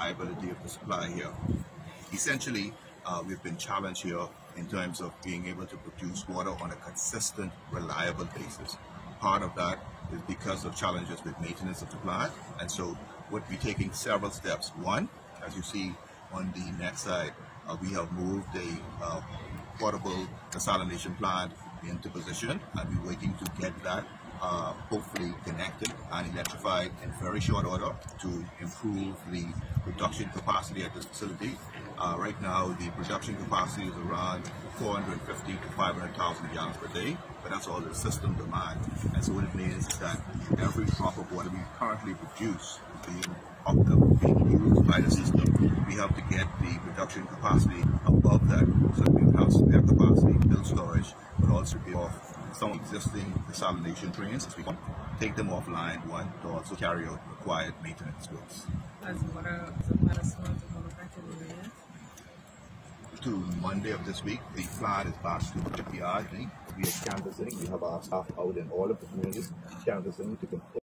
reliability of the supply here. Essentially, uh, we've been challenged here in terms of being able to produce water on a consistent, reliable basis. Part of that is because of challenges with maintenance of the plant, and so we'll be taking several steps. One, as you see on the next slide, uh, we have moved a uh, portable desalination plant into position, and we're waiting to get that uh, hopefully connected and electrified in very short order to improve the production capacity at this facility. Uh, right now, the production capacity is around 450 to 500,000 gallons per day, but that's all the system demand. And so what it means is that every drop of water we currently produce being up, being used by the system, we have to get the production capacity above that so we have spare capacity, build storage, but also be off some existing desalination trains take them offline, one, to also carry out required maintenance works. To Monday of this week, the plant is back to the yard. We are canvassing. We have our staff out in all of the communities canvassing to